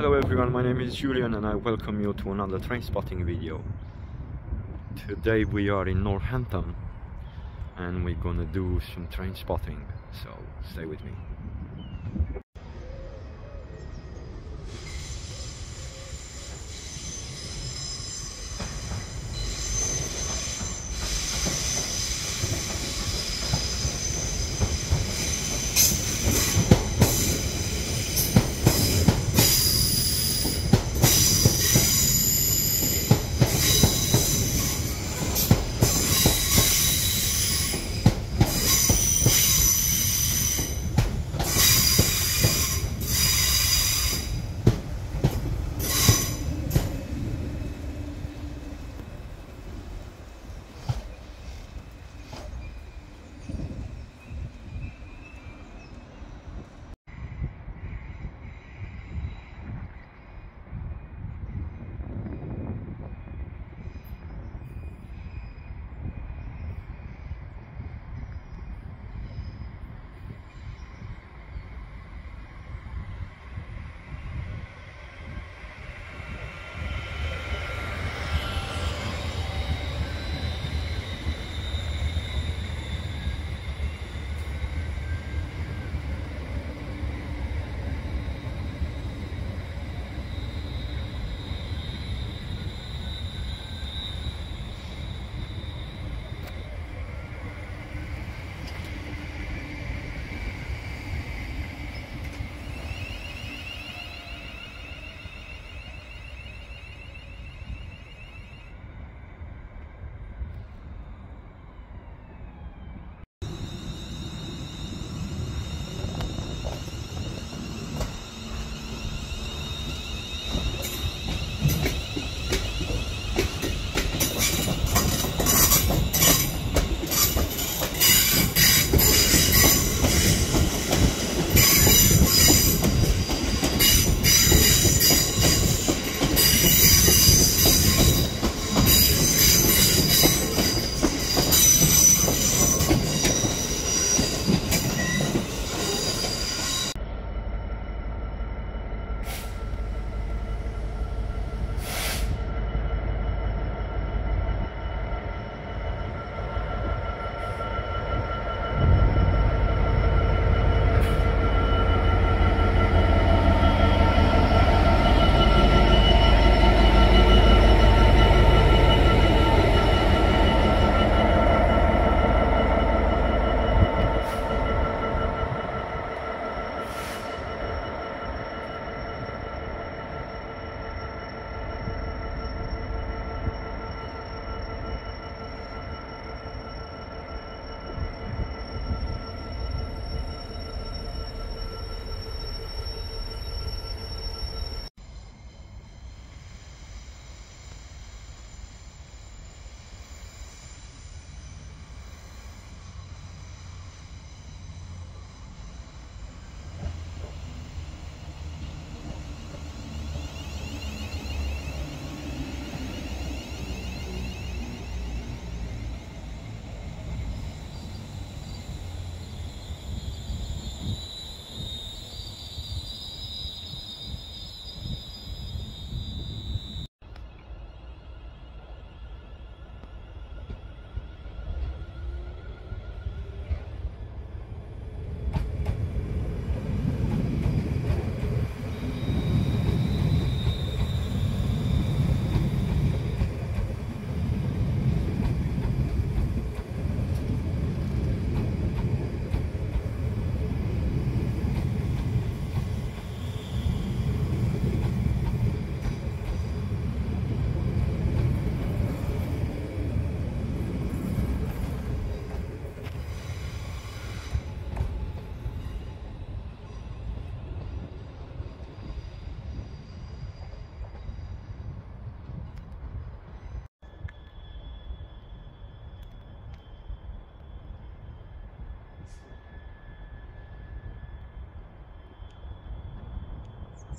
Hello everyone, my name is Julian and I welcome you to another train spotting video. Today we are in Northampton and we're gonna do some train spotting, so stay with me.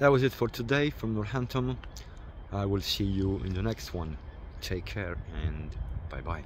that was it for today from Northampton. I will see you in the next one. Take care and bye bye